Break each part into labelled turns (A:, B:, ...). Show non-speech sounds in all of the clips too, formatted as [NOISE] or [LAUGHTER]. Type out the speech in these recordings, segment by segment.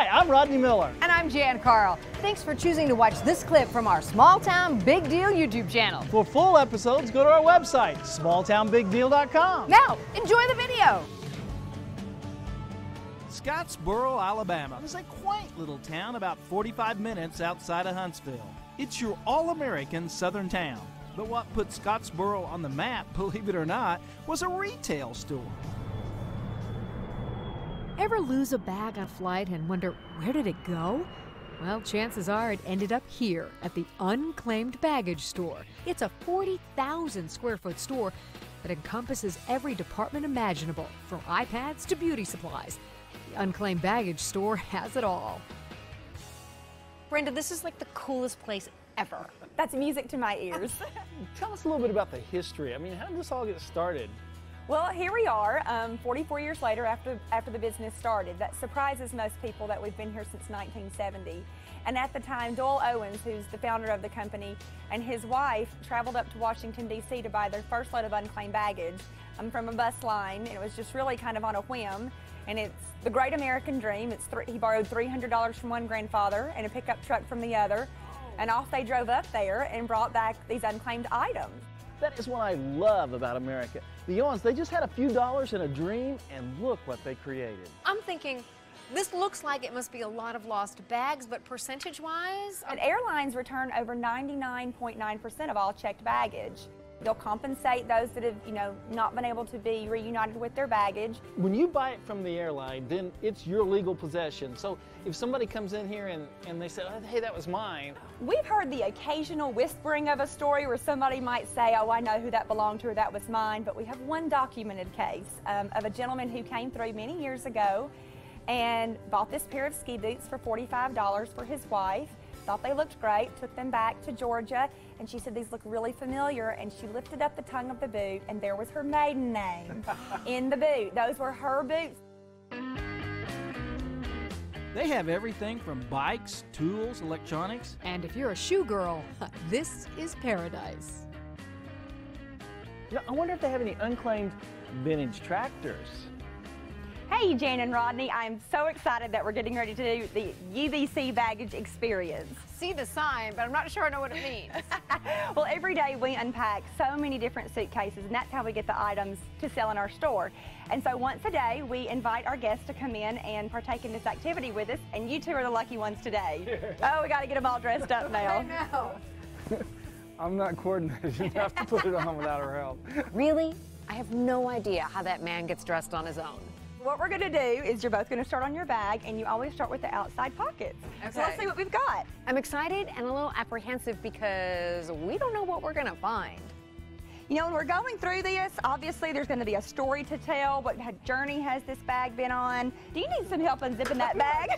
A: Hi, I'm Rodney Miller.
B: And I'm Jann Carl. Thanks for choosing to watch this clip from our Small Town Big Deal YouTube channel.
A: For full episodes, go to our website, smalltownbigdeal.com.
B: Now, enjoy the video.
C: Scottsboro, Alabama is a quaint little town about 45 minutes outside of Huntsville. It's your all American southern town. But what put Scottsboro on the map, [LAUGHS] believe it or not, was a retail store.
D: Ever lose a bag on flight and wonder where did it go? Well, chances are it ended up here at the Unclaimed Baggage Store. It's a 40,000 square foot store that encompasses every department imaginable, from iPads to beauty supplies. The Unclaimed Baggage Store has it all.
E: Brenda, this is like the coolest place ever.
F: That's music to my ears. [LAUGHS]
A: Tell us a little bit about the history. I mean, how did this all get started?
F: Well, here we are, um, 44 years later after, after the business started. That surprises most people that we've been here since 1970. And at the time, Doyle Owens, who's the founder of the company, and his wife traveled up to Washington, D.C. to buy their first load of unclaimed baggage um, from a bus line. And it was just really kind of on a whim. And it's the great American dream. It's he borrowed $300 from one grandfather and a pickup truck from the other. And off they drove up there and brought back these unclaimed items.
A: That is what I love about America. The Owens, they just had a few dollars and a dream, and look what they created.
E: I'm thinking, this looks like it must be a lot of lost bags, but percentage wise,
F: And airlines return over 99.9% of all checked baggage. They'll compensate those that have, you know, not been able to be reunited with their baggage.
A: When you buy it from the airline, then it's your legal possession. So if somebody comes in here and, and they say, oh, hey, that was mine,
F: We've heard the occasional whispering of a story where somebody might say, oh, I know who that belonged to or that was mine, but we have one documented case um, of a gentleman who came through many years ago and bought this pair of ski boots for $45 for his wife. Thought they looked great, took them back to Georgia, and she said these look really familiar. And she lifted up the tongue of the boot, and there was her maiden name [LAUGHS] in the boot. Those were her boots.
C: They have everything from bikes, tools, electronics.
D: And if you're a shoe girl, [LAUGHS] this is paradise.
A: you know, I wonder if they have any unclaimed vintage tractors.
F: Hey, Jann and Rodney, I'm so excited that we're getting ready to do the UBC baggage experience.
E: see the sign, but I'm not sure I know what it means. [LAUGHS]
F: Well, every day we unpack so many different suitcases, and that's how we get the items to sell in our store. And so once a day, we invite our guests to come in and partake in this activity with us, and you two are the lucky ones today. oh, we got to get them all dressed up [LAUGHS] now.
E: no. [LAUGHS]
G: I'm not coordinated enough to put it on without her help.
E: Really? I have no idea how that man gets dressed on his own.
F: What we're going to do is you're both going to start on your bag, and you always start with the outside pockets. So let's see what we've got.
E: I'm excited and a little apprehensive because we don't know what we're gonna find.
F: You know, when we're going through this, obviously there's going to be a story to tell. What journey has this bag been on? Do you need some help unzipping that bag?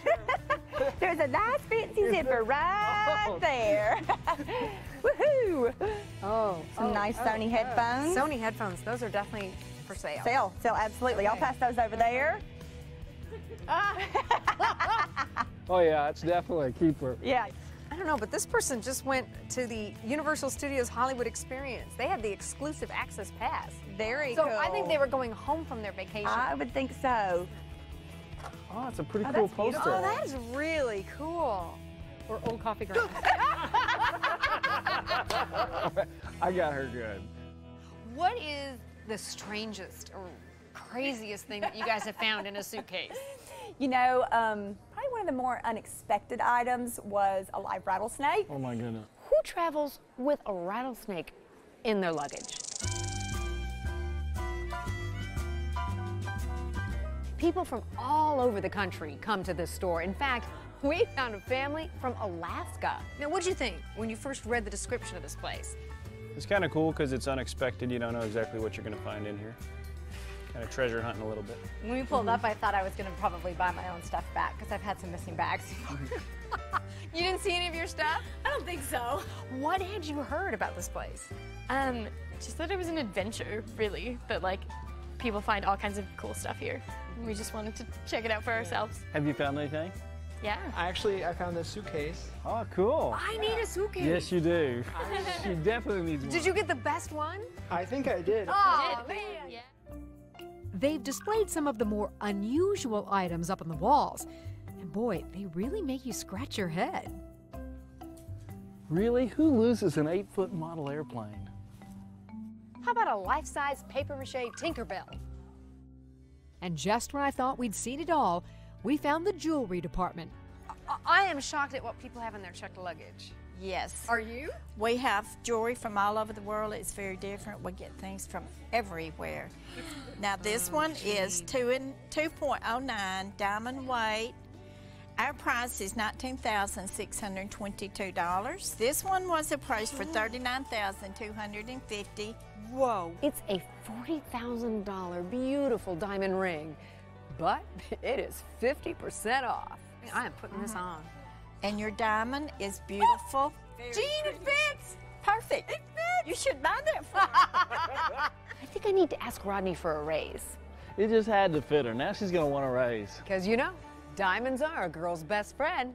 F: [LAUGHS] there's a nice fancy zipper [LAUGHS] right oh. there. [LAUGHS] Woohoo!
E: Oh,
F: Some nice oh, Sony oh, headphones.
E: Sony headphones, those are definitely for sale.
F: Sell, sell, absolutely. I'll pass those over there. [LAUGHS]
G: Oh yeah, it's definitely a keeper.
F: Yeah.
E: I don't know, but this person just went to the Universal Studios Hollywood Experience. They had the exclusive access pass.
F: Very
E: So
F: cool.
E: I think they were going home from their vacation.
F: I would think so.
G: Oh, it's a pretty
F: Oh,
G: cool
F: that's beautiful.
G: poster.
E: oh, that is really cool.
D: Or Old Coffee Grounds. [LAUGHS] [LAUGHS]
G: I got her good.
E: What is the strangest or craziest thing that you guys have found in a suitcase? [LAUGHS]
F: You know, um, probably one of the more unexpected items was a live rattlesnake.
G: Oh my goodness.
E: Who travels with a rattlesnake in their luggage? People from all over the country come to this store. In fact, we found a family from Alaska. Now, what'd you think when you first read the description of this place?
G: It's kind of cool because it's unexpected. You don't know exactly what you're going to find in here. Kind of treasure hunting a little bit.
H: When we pulled up, I thought I was going to probably buy my own stuff back because I've had some missing bags. [LAUGHS]
E: You didn't see any of your stuff?
H: I don't think so.
E: What had you heard about this place?
I: Um, just that it was an adventure, really. That like people find all kinds of cool stuff here. We just wanted to check it out for ourselves.
A: Have you found anything?
I: Yeah.
J: Actually, I found this suitcase.
G: Oh, cool.
E: I need a suitcase.
G: Yes, you do. she definitely needs one.
E: Did you get the best one?
J: I think I did.
E: Oh, man.
D: They've displayed some of the more unusual items up on the walls. And boy, they really make you scratch your head.
A: Really? Who loses an eight foot model airplane?
E: How about a life-size papier-mâché Tinkerbell?
D: And just when I thought we'd seen it all, we found the jewelry department.
E: I, I am shocked at what people have in their checked luggage.
K: Yes.
E: Are you?
K: We have jewelry from all over the world. It's very different. We get things from everywhere. Now this
E: Oh,
K: one is two and 2.09 diamond weight. Our price is $19,622. This one was appraised for 39,250.
E: Whoa. It's a $40,000 beautiful diamond ring, but [LAUGHS] it is 50% off. I am putting this mm-hmm. on.
K: And your diamond is beautiful.
E: Jean, it fits!
K: Perfect. It fits. You should buy that for [LAUGHS]
E: I think I need to ask Rodney for a raise.
A: It just had to fit her. Now she's going to want a raise.
E: Because you know, diamonds are a girl's best friend.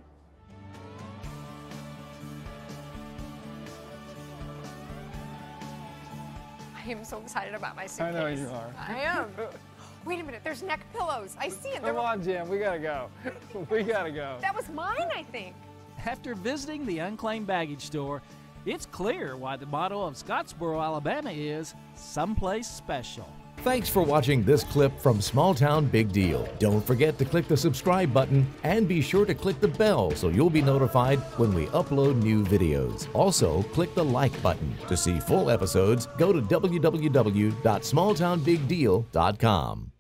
E: I am so excited about my suitcase.
A: I know you are.
E: I am. [LAUGHS] Wait a minute, there's neck pillows. I see it.
A: Come
E: They're-
A: on, Jim. We got to go. [LAUGHS] we got to go.
E: That was mine, I think.
C: After visiting the unclaimed baggage store, it's clear why the motto of Scottsboro, Alabama is someplace special.
L: Thanks for watching this clip from Small Town Big Deal. Don't forget to click the subscribe button and be sure to click the bell so you'll be notified when we upload new videos. Also, click the like button. To see full episodes, go to www.smalltownbigdeal.com.